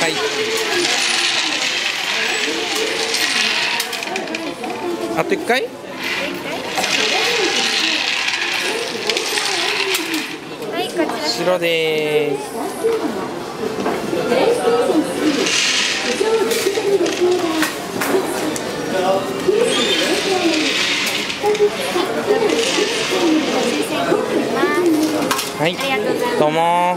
はい。あと1回？はい。こちですはい、どうも